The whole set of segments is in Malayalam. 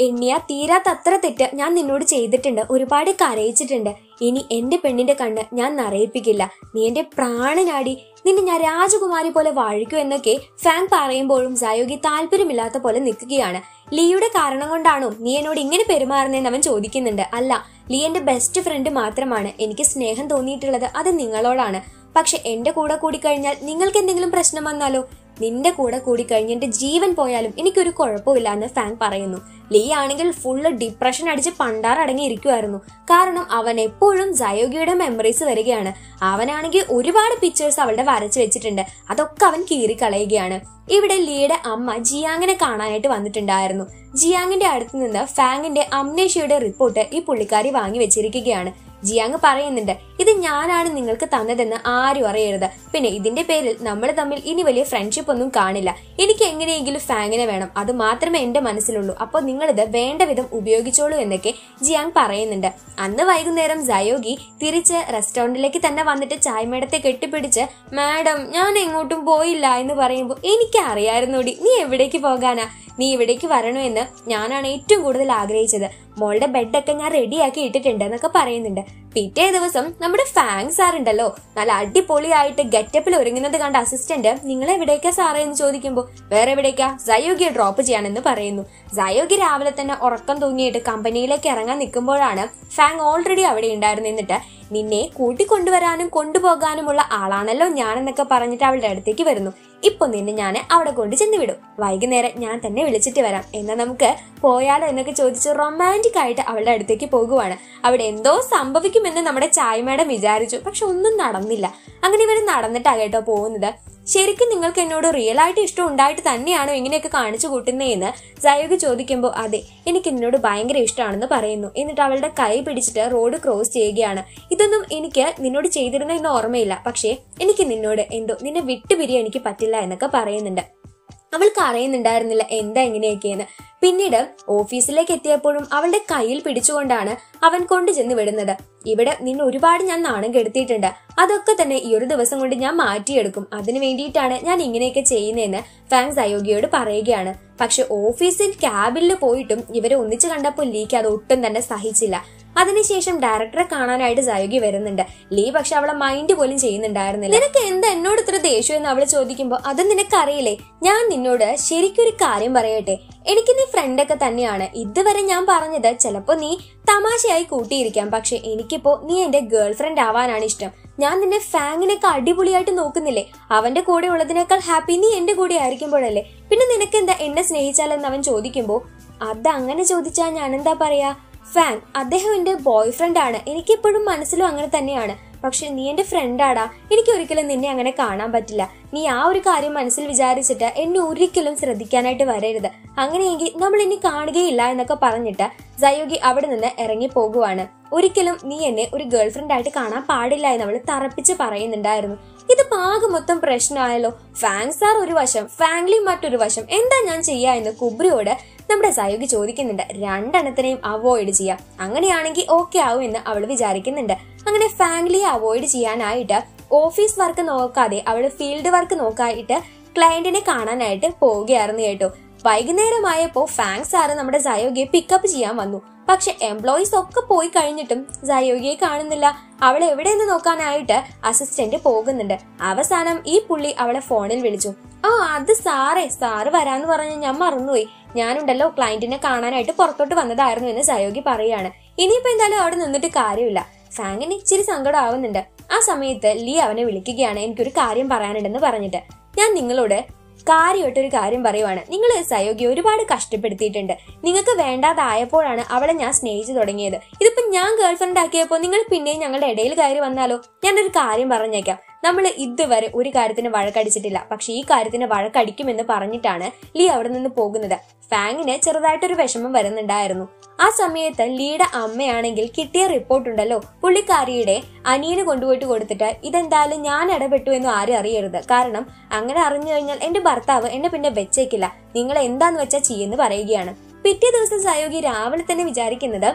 എണ്ണിയ തീരാത്തത്ര തെറ്റ് ഞാൻ നിന്നോട് ചെയ്തിട്ടുണ്ട്. ഒരുപാട് കരയിച്ചിട്ടുണ്ട്. ഇനി എന്റെ പെണ്ണിന്റെ കണ്ണ് ഞാൻ നിറയിപ്പിക്കില്ല നീ എന്റെ പ്രാണനാടി. നിന്നെ ഞാൻ രാജകുമാരി പോലെ വാഴിക്കൂ എന്നൊക്കെ ഫാൻ പറയുമ്പോഴും സയോഗി താല്പര്യമില്ലാത്ത പോലെ നിൽക്കുകയാണ്. ലീയുടെ കാരണം കൊണ്ടാണോ നീ എന്നോട് ഇങ്ങനെ പെരുമാറുന്നതെന്ന് അവൻ ചോദിക്കുന്നുണ്ട്. അല്ല ലീ എന്റെ ബെസ്റ്റ് ഫ്രണ്ട് മാത്രമാണ്. എനിക്ക് സ്നേഹം തോന്നിയിട്ടുള്ളത് അത് നിങ്ങളോടാണ്. പക്ഷെ എന്റെ കൂടെ കൂടി കഴിഞ്ഞാൽ നിങ്ങൾക്ക് എന്തെങ്കിലും പ്രശ്നം വന്നാലോ? നിന്റെ കൂടെ കൂടി കഴിഞ്ഞ് എന്റെ ജീവൻ പോയാലും എനിക്കൊരു കുഴപ്പമില്ല എന്ന് ഫാങ് പറയുന്നു. ലീ ആണെങ്കിൽ ഫുള്ള് ഡിപ്രഷൻ അടിച്ച് പണ്ടാറടങ്ങി ഇരിക്കുമായിരുന്നു കാരണം അവൻ എപ്പോഴും ജയോഗിയുടെ മെമ്മറീസ് വരികയാണ്. അവനാണെങ്കിൽ ഒരുപാട് പിക്ചേഴ്സ് അവളുടെ വരച്ചു വെച്ചിട്ടുണ്ട്. അതൊക്കെ അവൻ കീറിക്കളയുകയാണ്. ഇവിടെ ലീയുടെ അമ്മ ജിയാങ്ങിനെ കാണാനായിട്ട് വന്നിട്ടുണ്ടായിരുന്നു. ജിയാങ്ങിന്റെ അടുത്ത് നിന്ന് ഫാങ്ങിന്റെ അംനേഷ്യയുടെ റിപ്പോർട്ട് ഈ പുള്ളിക്കാരി വാങ്ങി വെച്ചിരിക്കുകയാണ്. ജിയാങ് പറയുന്നുണ്ട് ഇത് ഞാനാണ് നിങ്ങൾക്ക് തന്നതെന്ന് ആരും അറിയരുത്. പിന്നെ ഇതിന്റെ പേരിൽ നമ്മൾ തമ്മിൽ ഇനി വലിയ ഫ്രണ്ട്ഷിപ്പ് ഒന്നും കാണില്ല. എനിക്ക് എങ്ങനെയെങ്കിലും ഫാങ്ങിനെ വേണം അത് മാത്രമേ എന്റെ മനസ്സിലുള്ളൂ. അപ്പോൾ നിങ്ങളിത് വേണ്ട വിധം ഉപയോഗിച്ചോളൂ എന്നൊക്കെ ജിയാങ് പറയുന്നുണ്ട്. അന്ന് വൈകുന്നേരം സയോഗി തിരിച്ച് റെസ്റ്റോറന്റിലേക്ക് തന്നെ വന്നിട്ട് ചായ്മേടത്തെ കെട്ടിപ്പിടിച്ച് മാഡം ഞാൻ എങ്ങോട്ടും പോയില്ല എന്ന് പറയുമ്പോൾ എനിക്ക് അറിയായിരുന്നോടി നീ എവിടേക്ക് പോകാനാ? നീ ഇവിടേക്ക് വരണോ എന്ന് ഞാനാണ് ഏറ്റവും കൂടുതൽ ആഗ്രഹിച്ചത്. മോളുടെ ബെഡൊക്കെ ഞാൻ റെഡിയാക്കി ഇട്ടിട്ടുണ്ട് എന്നൊക്കെ പറയുന്നുണ്ട്. പിറ്റേ ദിവസം നമ്മുടെ ഫാങ് സാർ ഉണ്ടല്ലോ. നല്ല അടിപൊളിയായിട്ട് ഗെറ്റപ്പിൽ ഒരുങ്ങുന്നത് കണ്ട അസിസ്റ്റന്റ് നിങ്ങൾ എവിടേക്കാ സാറേ എന്ന് ചോദിക്കുമ്പോൾ വേറെ എവിടേക്കാ? സയോഗ്യ ഡ്രോപ്പ് ചെയ്യാനെന്ന് പറയുന്നു. സയോഗി രാവിലെ തന്നെ ഉറക്കം തൂങ്ങിയിട്ട് കമ്പനിയിലേക്ക് ഇറങ്ങാൻ നിൽക്കുമ്പോഴാണ് ഫാങ് ഓൾറെഡി അവിടെ ഉണ്ടായിരുന്നു എന്നിട്ട് നിന്നെ കൂട്ടിക്കൊണ്ടുവരാനും കൊണ്ടുപോകാനുമുള്ള ആളാണല്ലോ ഞാനെന്നൊക്കെ പറഞ്ഞിട്ട് അവളുടെ അടുത്തേക്ക് വരുന്നു. ഇപ്പൊ നിന്നെ ഞാൻ അവിടെ കൊണ്ട് ചെന്ന് വിടും വൈകുന്നേരം ഞാൻ തന്നെ വിളിച്ചിട്ട് വരാം. എന്നാ നമുക്ക് പോയാലോ എന്നൊക്കെ ചോദിച്ച് റൊമാന്റിക് ആയിട്ട് അവളുടെ അടുത്തേക്ക് പോകുവാണ്. അവിടെ എന്തോ സംഭവിക്കുമെന്ന് നമ്മുടെ ചായ്മേടം വിചാരിച്ചു. പക്ഷെ ഒന്നും നടന്നില്ല. അങ്ങനെ ഇവർ നടന്നിട്ടാ കേട്ടോ പോകുന്നത്. ശരിക്കും നിങ്ങൾക്ക് എന്നോട് റിയൽ ആയിട്ട് ഇഷ്ടം ഉണ്ടായിട്ട് തന്നെയാണോ ഇങ്ങനെയൊക്കെ കാണിച്ചു കൂട്ടുന്നതെന്ന് സയോഗ് ചോദിക്കുമ്പോൾ അതെ എനിക്ക് എന്നോട് ഭയങ്കര ഇഷ്ടമാണെന്ന് പറയുന്നു. എന്നിട്ട് അവളുടെ കൈ പിടിച്ചിട്ട് റോഡ് ക്രോസ് ചെയ്യുകയാണ്. ഇതൊന്നും എനിക്ക് നിന്നോട് ചെയ്തിരുന്ന എന്ന് ഓർമ്മയില്ല. പക്ഷേ എനിക്ക് നിന്നോട് എന്തോ നിന്നെ വിട്ടുപിരിയാൻ എനിക്ക് പറ്റില്ല എന്നൊക്കെ പറയുന്നുണ്ട്. അവൾക്ക് അറിയുന്നുണ്ടായിരുന്നില്ല എന്താ എങ്ങനെയൊക്കെയെന്ന് പിന്നീട് ഓഫീസിലേക്ക് എത്തിയപ്പോഴും അവളുടെ കയ്യിൽ പിടിച്ചുകൊണ്ടാണ് അവൻ കൊണ്ടു ചെന്ന് വിടുന്നത്. ഇവിടെ നിന്നെ ഒരുപാട് ഞാൻ നാണം കെടുത്തിയിട്ടുണ്ട്. അതൊക്കെ തന്നെ ഈ ഒരു ദിവസം കൊണ്ട് ഞാൻ മാറ്റിയെടുക്കും. അതിനു വേണ്ടിയിട്ടാണ് ഞാൻ ഇങ്ങനെയൊക്കെ ചെയ്യുന്നതെന്ന് ഫാങ്സ് അയോഗ്യയോട് പറയുകയാണ്. പക്ഷെ ഓഫീസിൽ ക്യാബിനിൽ പോയിട്ടും ഇവരെ ഒന്നിച്ചു കണ്ടപ്പോൾ ലീക്ക് അത് ഒട്ടും തന്നെ സഹിച്ചില്ല. അതിനുശേഷം ഡയറക്ടറെ കാണാനായിട്ട് സയോഗി വരുന്നുണ്ട്. ലീ പക്ഷെ അവളെ മൈൻഡ് പോലും ചെയ്യുന്നുണ്ടായിരുന്നില്ല. നിനക്ക് എന്താ എന്നോട് ഇത്ര ദേഷ്യം എന്ന് അവൾ ചോദിക്കുമ്പോൾ അത് നിനക്കറിയില്ലേ? ഞാൻ നിന്നോട് ശരിക്കൊരു കാര്യം പറയട്ടെ? എനിക്ക് നീ ഫ്രണ്ടൊക്കെ തന്നെയാണ്. ഇതുവരെ ഞാൻ പറഞ്ഞത് ചിലപ്പോ നീ തമാശയായി കൂട്ടിയിരിക്കാം. പക്ഷെ എനിക്കിപ്പോ നീ എന്റെ ഗേൾ ഫ്രണ്ട് ആവാനാണ് ഇഷ്ടം. ഞാൻ നിന്നെ ഫാങ്ങിനൊക്കെ അടിപൊളിയായിട്ട് നോക്കുന്നില്ലേ? അവന്റെ കൂടെ ഉള്ളതിനേക്കാൾ ഹാപ്പി നീ എന്റെ കൂടെ ആയിരിക്കുമ്പോഴല്ലേ? പിന്നെ നിനക്ക് എന്താ എന്നെ സ്നേഹിച്ചാലെന്ന് അവൻ ചോദിക്കുമ്പോ അത് അങ്ങനെ ചോദിച്ചാ ഞാൻ എന്താ പറയാ? ഫാൻ. അദ്ദേഹം എന്റെ ബോയ് ഫ്രണ്ട് ആണ്. എനിക്കെപ്പോഴും മനസ്സിലും അങ്ങനെ തന്നെയാണ്. പക്ഷെ നീ എന്റെ ഫ്രണ്ടാടാ എനിക്ക് ഒരിക്കലും നിന്നെ അങ്ങനെ കാണാൻ പറ്റില്ല. നീ ആ ഒരു കാര്യം മനസ്സിൽ വിചാരിച്ചിട്ട് എന്നെ ഒരിക്കലും ശ്രദ്ധിക്കാനായിട്ട് വരരുത്. അങ്ങനെയെങ്കിൽ നമ്മൾ ഇനി കാണുകയില്ല എന്നൊക്കെ പറഞ്ഞിട്ട് സയോഗി അവിടെ നിന്ന് ഇറങ്ങി പോകുവാണ്. ഒരിക്കലും നീ എന്നെ ഒരു ഗേൾ ഫ്രണ്ട് ആയിട്ട് കാണാൻ പാടില്ല എന്ന് അവൾ തറപ്പിച്ച് പറയുന്നുണ്ടായിരുന്നു. ഇത് പാകം മൊത്തം പ്രശ്നമായല്ലോ. ഫാങ് സാർ ഒരു വശം ഫാങ്ലി മറ്റൊരു വശം. എന്താ ഞാൻ ചെയ്യാ എന്ന് കുബ്രിയോട് നമ്മുടെ സയോഗി ചോദിക്കുന്നുണ്ട് രണ്ടെണ്ണത്തിനെയും അവോയ്ഡ് ചെയ്യാം. അങ്ങനെയാണെങ്കിൽ ഓക്കെ ആവും എന്ന് അവൾ വിചാരിക്കുന്നുണ്ട്. അങ്ങനെ ഫാമിലിയെ അവോയ്ഡ് ചെയ്യാനായിട്ട് ഓഫീസ് വർക്ക് നോക്കാതെ അവൾ ഫീൽഡ് വർക്ക് നോക്കായിട്ട് ക്ലയന്റിനെ കാണാനായിട്ട് പോവുകയായിരുന്നു കേട്ടോ. വൈകുന്നേരമായപ്പോ ഫാങ്സ് സാറ് നമ്മുടെ സയോഗിയെ പിക്കപ്പ് ചെയ്യാൻ വന്നു. പക്ഷെ എംപ്ലോയീസ് ഒക്കെ പോയി കഴിഞ്ഞിട്ടും സയോഗിയെ കാണുന്നില്ല. അവൾ എവിടെയെന്ന് നോക്കാനായിട്ട് അസിസ്റ്റന്റ് പോകുന്നുണ്ട്. അവസാനം ഈ പുള്ളി അവളെ ഫോണിൽ വിളിച്ചു. ആ അത് സാറേ. സാറ് വരാന്ന് പറഞ്ഞ് ഞാൻ മറന്നുപോയി. ഞാനുണ്ടല്ലോ ക്ലയന്റിനെ കാണാനായിട്ട് പുറത്തോട്ട് വന്നതായിരുന്നു എന്ന് സയോഗി പറയാണ് ഇനിയിപ്പോ എന്തായാലും അവിടെ നിന്നിട്ട് കാര്യമില്ല. സാങ്ങിന് ഇച്ചിരി സങ്കടം ആവുന്നുണ്ട്. ആ സമയത്ത് ലീ അവനെ വിളിക്കുകയാണ്. എനിക്കൊരു കാര്യം പറയാനുണ്ടെന്ന് പറഞ്ഞിട്ട്. ഞാൻ നിങ്ങളോട് കാര്യമായിട്ടൊരു കാര്യം പറയുവാണ്. നിങ്ങൾ സയോഗി ഒരുപാട് കഷ്ടപ്പെടുത്തിയിട്ടുണ്ട്. നിങ്ങൾക്ക് വേണ്ടാതായപ്പോഴാണ് അവളെ ഞാൻ സ്നേഹിച്ചു തുടങ്ങിയത്. ഇതിപ്പോ ഞാൻ ഗേൾഫ്രണ്ട് ആക്കിയപ്പോൾ നിങ്ങൾ പിന്നെയും ഞങ്ങളുടെ ഇടയിൽ കയറി വന്നാലോ? ഞാനൊരു കാര്യം പറഞ്ഞേക്കാം. നമ്മൾ ഇതുവരെ ഒരു കാര്യത്തിന് വഴക്കടിച്ചിട്ടില്ല. പക്ഷെ ഈ കാര്യത്തിന് വഴക്കടിക്കുമെന്ന് പറഞ്ഞിട്ടാണ് ലീ അവിടെ നിന്ന് പോകുന്നത്. ഫാങ്ങിന് ചെറുതായിട്ടൊരു വിഷമം വരുന്നുണ്ടായിരുന്നു. ആ സമയത്ത് ലീയുടെ അമ്മയാണെങ്കിൽ കിട്ടിയ റിപ്പോർട്ട് ഉണ്ടല്ലോ. പുള്ളിക്കാരിയുടെ അനിയന് കൊണ്ടുപോയിട്ട് കൊടുത്തിട്ട് ഇതെന്തായാലും ഞാൻ ഇടപെട്ടു എന്ന് ആരും അറിയരുത്. കാരണം അങ്ങനെ അറിഞ്ഞു കഴിഞ്ഞാൽ എന്റെ ഭർത്താവ് എന്നെ പിന്നെ വെച്ചേക്കില്ല. നിങ്ങൾ എന്താന്ന് വെച്ചാൽ ചെയ്യുന്നു പറയുകയാണ്. പിറ്റേ ദിവസം സയോഗി രാവിലെ തന്നെ വിചാരിക്കുന്നത്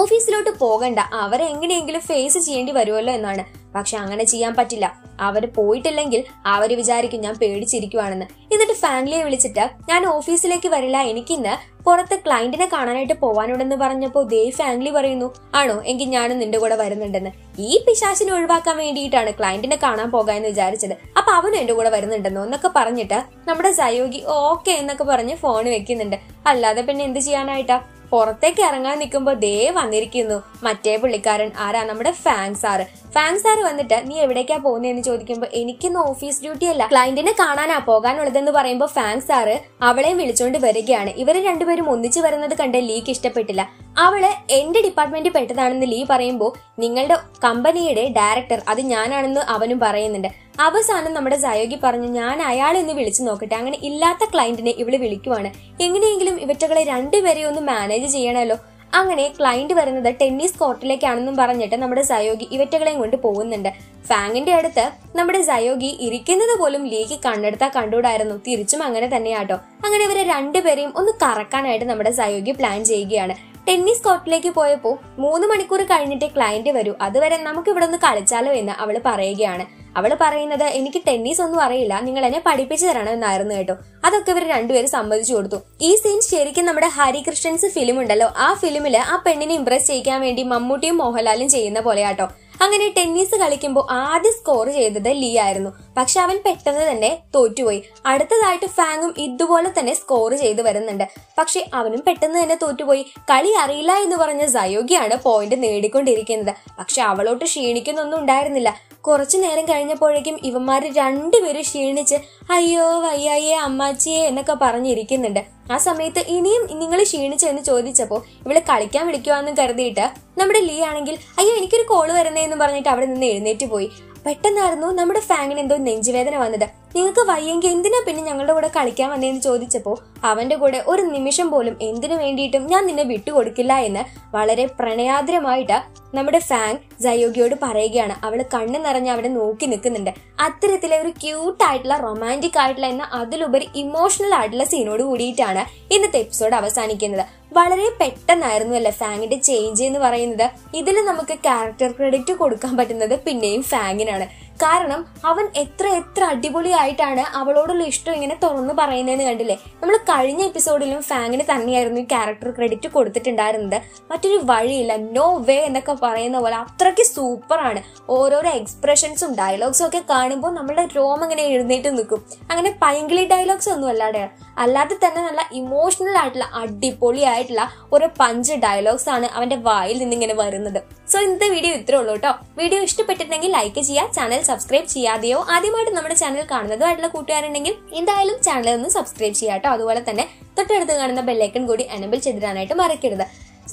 ഓഫീസിലോട്ട് പോകണ്ട. അവരെ എങ്ങനെയെങ്കിലും ഫേസ് ചെയ്യേണ്ടി വരുമല്ലോ എന്നാണ്. പക്ഷെ അങ്ങനെ ചെയ്യാൻ പറ്റില്ല. അവർ പോയിട്ടില്ലെങ്കിൽ അവർ വിചാരിക്കും ഞാൻ പേടിച്ചിരിക്കുവാണെന്ന്. എന്നിട്ട് ഫാമിലിയെ വിളിച്ചിട്ട് ഞാൻ ഓഫീസിലേക്ക് വരില്ല എനിക്കിന്ന് പുറത്ത് ക്ലയന്റിനെ കാണാനായിട്ട് പോവാനുണ്ടെന്ന് പറഞ്ഞപ്പോ ദേ ഫാമിലി പറയുന്നു ആണോ? എങ്കിൽ ഞാനും നിന്റെ കൂടെ വരുന്നുണ്ടെന്ന്. ഈ പിശാശിനെ ഒഴിവാക്കാൻ വേണ്ടിയിട്ടാണ് ക്ലയന്റിനെ കാണാൻ പോകാമെന്ന് വിചാരിച്ചത്. അപ്പൊ അവനും എന്റെ കൂടെ വരുന്നുണ്ടെന്നോ എന്നൊക്കെ പറഞ്ഞിട്ട് നമ്മുടെ സയോഗി ഓക്കെ എന്നൊക്കെ പറഞ്ഞ് ഫോൺ വെക്കുന്നുണ്ട്. അല്ലാതെ പിന്നെ എന്ത് ചെയ്യാനായിട്ടാ? പുറത്തേക്ക് ഇറങ്ങാൻ നിൽക്കുമ്പോൾ ദേ വന്നിരിക്കുന്നു. മറ്റേ പുള്ളിക്കാരൻ. ആരാ? നമ്മുടെ ഫാങ് സാറ്. ഫാങ് സാറ് വന്നിട്ട് നീ എവിടേക്കാ പോകുന്നതെന്ന് ചോദിക്കുമ്പോൾ എനിക്കൊന്നും ഓഫീസ് ഡ്യൂട്ടി അല്ല. ക്ലയന്റിനെ കാണാനാ പോകാനുള്ളതെന്ന് പറയുമ്പോൾ ഫാങ് സാറ് അവളെയും വിളിച്ചുകൊണ്ട് വരികയാണ്. ഇവർ രണ്ടുപേരും ഒന്നിച്ചു വരുന്നത് കണ്ട് ലീക്ക് ഇഷ്ടപ്പെട്ടില്ല. അവൾ എന്റെ ഡിപ്പാർട്ട്മെന്റ് പെട്ടതാണെന്ന് ലീ പറയുമ്പോൾ നിങ്ങളുടെ കമ്പനിയുടെ ഡയറക്ടർ അത് ഞാനാണെന്ന് അവനും പറയുന്നുണ്ട്. അവസാനം നമ്മുടെ സയോഗി പറഞ്ഞു ഞാൻ അയാളെ ഒന്ന് വിളിച്ചു നോക്കട്ടെ. അങ്ങനെ ഇല്ലാത്ത ക്ലയന്റിനെ ഇവൾ വിളിക്കുവാണ്. എങ്ങനെയെങ്കിലും ഇവറ്റകളെ രണ്ടുപേരെയും ഒന്ന് മാനേജ് ചെയ്യണമല്ലോ. അങ്ങനെ ക്ലയന്റ് വരുന്നത് ടെന്നീസ് കോർട്ടിലേക്കാണെന്നും പറഞ്ഞിട്ട് നമ്മുടെ സയോഗി ഇവറ്റകളെയും കൊണ്ട് പോകുന്നുണ്ട്. ഫാങ്ങിന്റെ അടുത്ത് നമ്മുടെ സയോഗി ഇരിക്കുന്നത് പോലും ലീക്ക് കണ്ണെടുത്താ കണ്ടുകൂടായിരുന്നു. തിരിച്ചും അങ്ങനെ തന്നെയാട്ടോ. അങ്ങനെ ഇവരെ രണ്ടുപേരെയും ഒന്ന് കറക്കാനായിട്ട് നമ്മുടെ സയോഗി പ്ലാൻ ചെയ്യുകയാണ്. ടെന്നീസ് കോർട്ടിലേക്ക് പോയപ്പോൾ മൂന്ന് മണിക്കൂർ കഴിഞ്ഞിട്ടേ ക്ലയന്റ് വരൂ. അതുവരെ നമുക്ക് ഇവിടെ ഒന്ന് കളിച്ചാലോ എന്ന് അവൾ പറയുകയാണ്. അവൾ പറയുന്നത് എനിക്ക് ടെന്നീസ് ഒന്നും അറിയില്ല. നിങ്ങൾ എന്നെ പഠിപ്പിച്ചു തരണം എന്നായിരുന്നു കേട്ടോ. അതൊക്കെ ഇവർ രണ്ടുപേരും സമ്മതിച്ചു കൊടുത്തു. ഈ സീൻ ശരിക്കും നമ്മുടെ ഹരികൃഷ്ണൻസ് ഫിലിം ഉണ്ടല്ലോ. ആ ഫിലിമിൽ ആ പെണ്ണിനെ ഇംപ്രസ് ചെയ്യിക്കാൻ വേണ്ടി മമ്മൂട്ടിയും മോഹൻലാലും ചെയ്യുന്ന പോലെയാട്ടോ. അങ്ങനെ ടെന്നീസ് കളിക്കുമ്പോൾ ആദ്യം സ്കോർ ചെയ്തത് ലീ ആയിരുന്നു. പക്ഷെ അവൻ പെട്ടെന്ന് തന്നെ തോറ്റുപോയി. അടുത്തതായിട്ട് ഫാങ്ങും ഇതുപോലെ തന്നെ സ്കോർ ചെയ്ത് വരുന്നുണ്ട്. പക്ഷെ അവനും പെട്ടെന്ന് തന്നെ തോറ്റുപോയി. കളി അറിയില്ല എന്ന് പറഞ്ഞ സയോഗിയാണ് പോയിന്റ് നേടിക്കൊണ്ടിരിക്കുന്നത്. പക്ഷെ അവളോട്ട് ക്ഷീണിക്കുന്നൊന്നും ഉണ്ടായിരുന്നില്ല. കുറച്ചു നേരം കഴിഞ്ഞപ്പോഴേക്കും ഇവന്മാർ രണ്ടുപേരും ക്ഷീണിച്ച് അയ്യോ വയ്യായേ അമ്മാച്ചിയെ എന്നൊക്കെ പറഞ്ഞിരിക്കുന്നുണ്ട്. ആ സമയത്ത് ഇനിയും നിങ്ങൾ ക്ഷീണിച്ചു എന്ന് ചോദിച്ചപ്പോൾ ഇവളെ കളിക്കാൻ വിളിക്കുവാന്ന് കരുതിയിട്ട് നമ്മുടെ ലീ ആണെങ്കിൽ അയ്യോ എനിക്കൊരു കോൾ വരുന്നേന്ന് പറഞ്ഞിട്ട് അവിടെ നിന്ന് എഴുന്നേറ്റ് പോയി. പെട്ടെന്നായിരുന്നു നമ്മുടെ ഫാങ്ങിന് എന്തോ നെഞ്ചുവേദന വന്നത്. നിങ്ങൾക്ക് വയ്യെങ്കിൽ എന്തിനാ പിന്നെ ഞങ്ങളുടെ കൂടെ കളിക്കാൻ വന്നതെന്ന് ചോദിച്ചപ്പോൾ അവന്റെ കൂടെ ഒരു നിമിഷം പോലും എന്തിനു വേണ്ടിയിട്ടും ഞാൻ നിന്നെ വിട്ടുകൊടുക്കില്ല എന്ന് വളരെ പ്രണയാദ്രമായിട്ട് നമ്മുടെ ഫാങ് സയോഗിയോട് പറയുകയാണ്. അവൾ കണ്ണു നിറഞ്ഞ് അവിടെ നോക്കി നിൽക്കുന്നുണ്ട്. അത്തരത്തിലെ ഒരു ക്യൂട്ട് ആയിട്ടുള്ള റൊമാന്റിക് ആയിട്ടുള്ള എന്ന അതിലുപരി ഇമോഷണൽ ആയിട്ടുള്ള സീനോട് കൂടിയിട്ടാണ് ഇന്നത്തെ എപ്പിസോഡ് അവസാനിക്കുന്നത്. വളരെ പെട്ടെന്നായിരുന്നു അല്ലെ ഫാങ്ങിന്റെ ചേഞ്ച് എന്ന് പറയുന്നത്? ഇതിൽ നമുക്ക് ക്യാരക്ടർ ക്രെഡിറ്റ് കൊടുക്കാൻ പറ്റുന്നത് പിന്നെയും ഫാങ്ങിനാണ്. കാരണം അവൻ എത്ര എത്ര അടിപൊളിയായിട്ടാണ് അവളോടുള്ള ഇഷ്ടം ഇങ്ങനെ തുറന്നു പറയുന്നതെന്ന് കണ്ടില്ലേ? നമ്മൾ കഴിഞ്ഞ എപ്പിസോഡിലും ഫാങ്ങിന് തന്നെയായിരുന്നു ഈ ക്യാരക്ടർ ക്രെഡിറ്റ് കൊടുത്തിട്ടുണ്ടായിരുന്നത്. മറ്റൊരു വഴിയില്ല. നോ വേ എന്നൊക്കെ പറയുന്ന പോലെ അത്രയ്ക്ക് സൂപ്പറാണ്. ഓരോരോ എക്സ്പ്രഷൻസും ഡയലോഗ്സും ഒക്കെ കാണുമ്പോൾ നമ്മുടെ രോമം ഇങ്ങനെ എഴുന്നേറ്റ് നിൽക്കും. അങ്ങനെ പൈങ്കിളി ഡയലോഗ്സ് ഒന്നും അല്ലാതെ അല്ലാതെ തന്നെ നല്ല ഇമോഷണൽ ആയിട്ടുള്ള അടിപൊളിയായിട്ടുള്ള ഒരു പഞ്ച് ഡയലോഗ്സ് ആണ് അവന്റെ വായിൽ നിന്നിങ്ങനെ വരുന്നത്. സോ ഇന്നത്തെ വീഡിയോ ഇത്രേ ഉള്ളൂ കേട്ടോ വീഡിയോ ഇഷ്ടപ്പെട്ടിട്ടുണ്ടെങ്കിൽ ലൈക്ക് ചെയ്യുക ചാനൽ സബ്സ്ക്രൈബ് ചെയ്യാതെയോ ആദ്യമായിട്ട് നമ്മുടെ ചാനൽ കാണുന്നതുമായിട്ടുള്ള കൂട്ടുകാരുണ്ടെങ്കിൽ എന്തായാലും ചാനൽ ഒന്ന് സബ്സ്ക്രൈബ് ചെയ്യാം കേട്ടോ അതുപോലെ തന്നെ തൊട്ടടുത്ത് കാണുന്ന ബെല്ലൈക്കൺ കൂടി എനബിൾ ചെയ്തിടാനായിട്ട് മറക്കരുത്.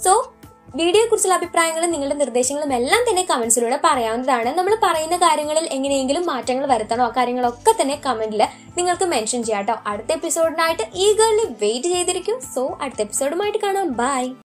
സോ വീഡിയോയെ കുറിച്ചുള്ള അഭിപ്രായങ്ങളും നിങ്ങളുടെ നിർദ്ദേശങ്ങളും എല്ലാം തന്നെ കമന്റ്സിലൂടെ പറയാവുന്നതാണ്. നമ്മൾ പറയുന്ന കാര്യങ്ങളിൽ എങ്ങനെയെങ്കിലും മാറ്റങ്ങൾ വരുത്തണോ കാര്യങ്ങളൊക്കെ തന്നെ കമന്റിൽ നിങ്ങൾക്ക് മെൻഷൻ ചെയ്യാം കേട്ടോ അടുത്ത എപ്പിസോഡിനായിട്ട് ഈ ഗേളിൽ വെയിറ്റ് ചെയ്തിരിക്കും. സോ അടുത്ത എപ്പിസോഡുമായിട്ട് കാണാം. ബൈ